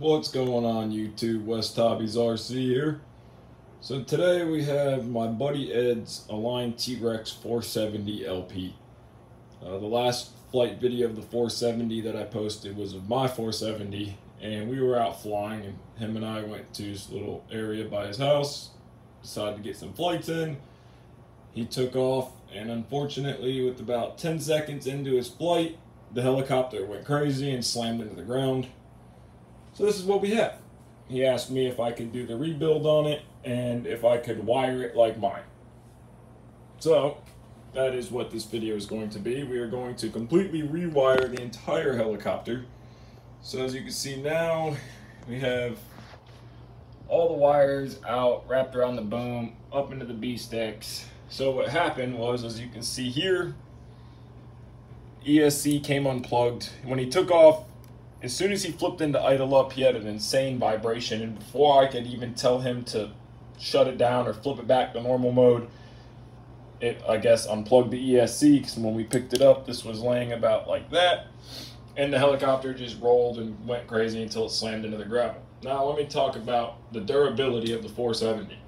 What's going on YouTube? West Hobbies RC here. So today we have my buddy Ed's Align T-Rex 470 LP. Uh, the last flight video of the 470 that I posted was of my 470 and we were out flying and him and I went to this little area by his house, decided to get some flights in. He took off and unfortunately with about 10 seconds into his flight, the helicopter went crazy and slammed into the ground. So this is what we have. He asked me if I could do the rebuild on it and if I could wire it like mine. So that is what this video is going to be. We are going to completely rewire the entire helicopter. So as you can see now, we have all the wires out, wrapped around the boom, up into the BeastX. So what happened was, as you can see here, ESC came unplugged. When he took off, as soon as he flipped into idle up, he had an insane vibration. And before I could even tell him to shut it down or flip it back to normal mode, it, I guess, unplugged the ESC because when we picked it up, this was laying about like that. And the helicopter just rolled and went crazy until it slammed into the gravel. Now, let me talk about the durability of the 470.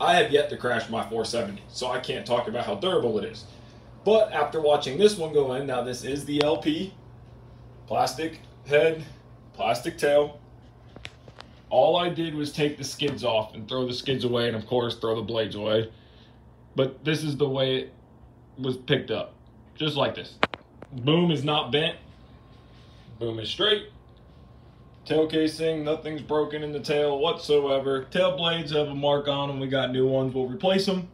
I have yet to crash my 470, so I can't talk about how durable it is. But after watching this one go in, now this is the LP, plastic head, plastic tail. All I did was take the skids off and throw the skids away and of course throw the blades away. But this is the way it was picked up. Just like this. Boom is not bent. Boom is straight. Tail casing, nothing's broken in the tail whatsoever. Tail blades have a mark on them. We got new ones. We'll replace them.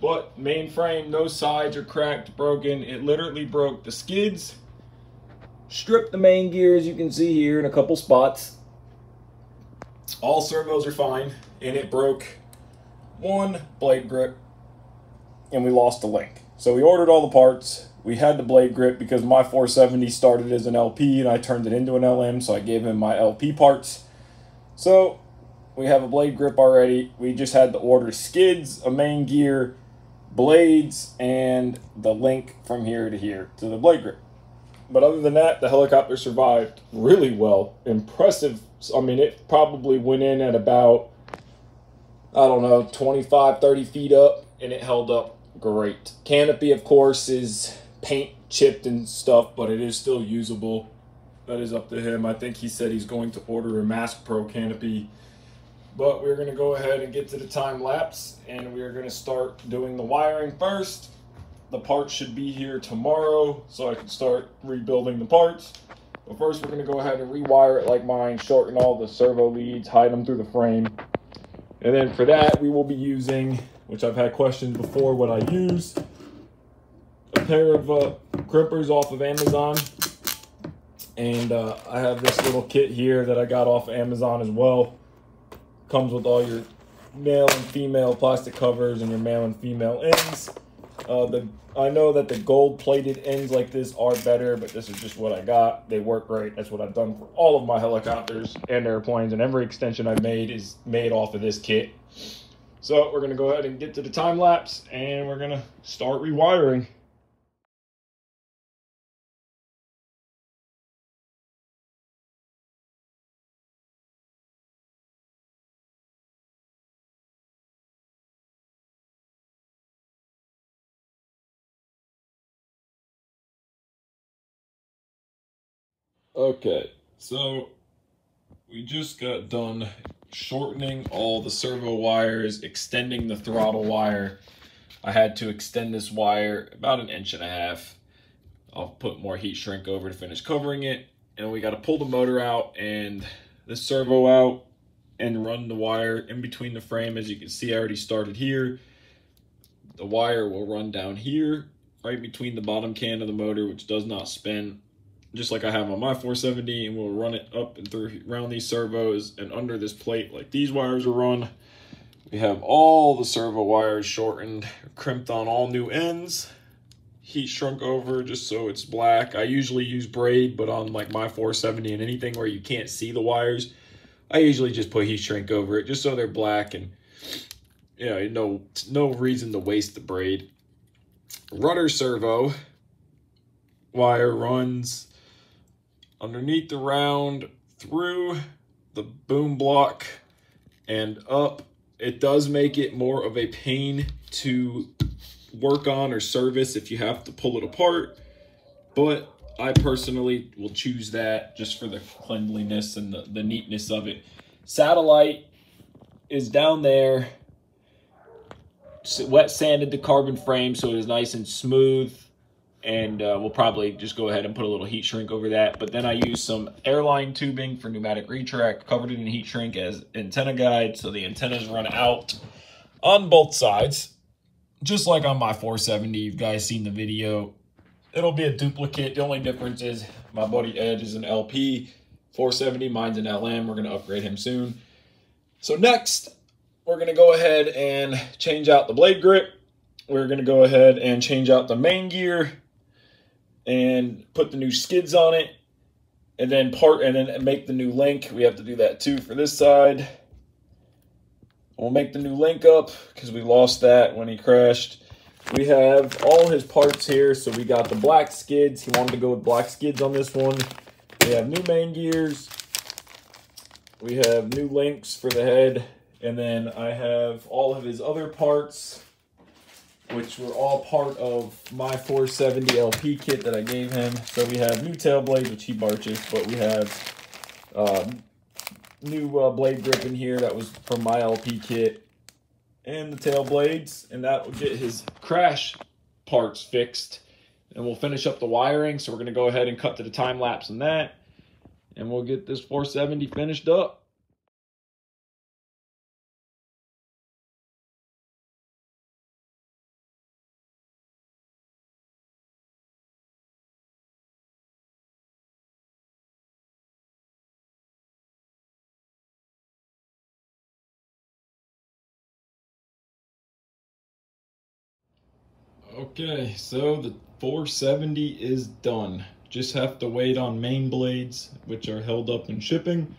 But main frame, no sides are cracked, broken. It literally broke the skids Stripped the main gear, as you can see here, in a couple spots. All servos are fine, and it broke one blade grip, and we lost a link. So we ordered all the parts. We had the blade grip because my 470 started as an LP, and I turned it into an LM, so I gave him my LP parts. So we have a blade grip already. We just had to order skids, a main gear, blades, and the link from here to here to the blade grip. But other than that, the helicopter survived really well. Impressive. I mean, it probably went in at about, I don't know, 25, 30 feet up, and it held up great. Canopy, of course, is paint chipped and stuff, but it is still usable. That is up to him. I think he said he's going to order a Mask Pro canopy. But we're going to go ahead and get to the time lapse, and we are going to start doing the wiring first the parts should be here tomorrow so I can start rebuilding the parts. But first we're going to go ahead and rewire it like mine, shorten all the servo leads, hide them through the frame. And then for that we will be using, which I've had questions before what I use, a pair of uh, crimpers off of Amazon. And uh, I have this little kit here that I got off of Amazon as well. Comes with all your male and female plastic covers and your male and female ends. Uh, the I know that the gold plated ends like this are better, but this is just what I got. They work great. That's what I've done for all of my helicopters and airplanes, and every extension I've made is made off of this kit. So we're going to go ahead and get to the time lapse, and we're going to start rewiring. Okay, so we just got done shortening all the servo wires, extending the throttle wire. I had to extend this wire about an inch and a half. I'll put more heat shrink over to finish covering it. And we got to pull the motor out and the servo out and run the wire in between the frame. As you can see, I already started here. The wire will run down here, right between the bottom can of the motor, which does not spin just like I have on my 470, and we'll run it up and through around these servos and under this plate like these wires are run. We have all the servo wires shortened, crimped on all new ends, heat shrunk over just so it's black. I usually use braid, but on like my 470 and anything where you can't see the wires, I usually just put heat shrink over it just so they're black and you know, no, no reason to waste the braid. Rudder servo wire runs underneath the round through the boom block and up. It does make it more of a pain to work on or service if you have to pull it apart. But I personally will choose that just for the cleanliness and the, the neatness of it. Satellite is down there. Wet sanded the carbon frame so it is nice and smooth. And uh, we'll probably just go ahead and put a little heat shrink over that. But then I use some airline tubing for pneumatic retract, covered it in heat shrink as antenna guide. So the antennas run out on both sides. Just like on my 470, you guys seen the video. It'll be a duplicate. The only difference is my buddy Ed's is an LP 470. Mine's an LM. We're to upgrade him soon. So next, we're to go ahead and change out the blade grip. We're to go ahead and change out the main gear and put the new skids on it and then part and then make the new link. We have to do that too for this side. We'll make the new link up because we lost that when he crashed. We have all his parts here. So we got the black skids. He wanted to go with black skids on this one. We have new main gears. We have new links for the head. And then I have all of his other parts, which were all part of my 470 LP kit that I gave him. So we have new tail blades, which he barches, but we have um, new uh, blade grip in here that was from my LP kit and the tail blades and that will get his crash parts fixed. And we'll finish up the wiring so we're going to go ahead and cut to the time lapse on that. And we'll get this 470 finished up Okay, so the 470 is done. Just have to wait on main blades, which are held up in shipping,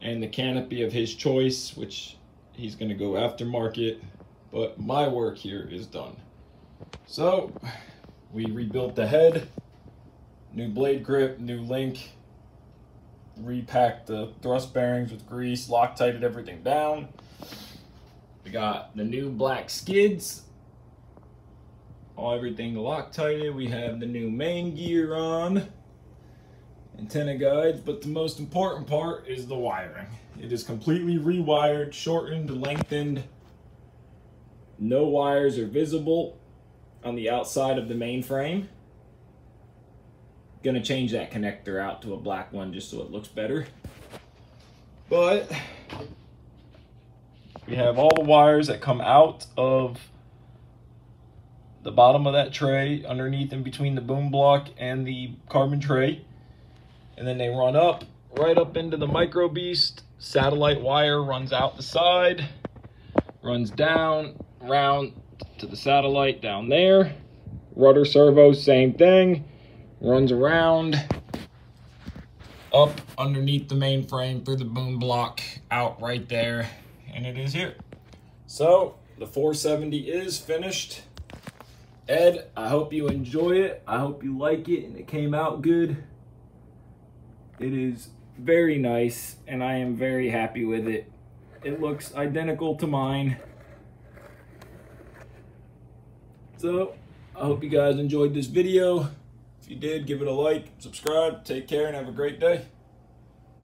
and the canopy of his choice, which he's to go aftermarket, but my work here is done. So, we rebuilt the head, new blade grip, new link, repacked the thrust bearings with grease, Loctited everything down. We got the new black skids all everything Loctited. We have the new main gear on, antenna guides, but the most important part is the wiring. It is completely rewired, shortened, lengthened. No wires are visible on the outside of the main frame. Gonna change that connector out to a black one just so it looks better. But we have all the wires that come out of the bottom of that tray underneath and between the boom block and the carbon tray. And then they run up, right up into the Micro Beast. Satellite wire runs out the side, runs down, round to the satellite down there. Rudder servo, same thing. Runs around, up underneath the mainframe through the boom block, out right there, and it is here. So, the 470 is finished. Ed, I hope you enjoy it. I hope you like it and it came out good. It is very nice and I am very happy with it. It looks identical to mine. So, I hope you guys enjoyed this video. If you did, give it a like, subscribe, take care, and have a great day.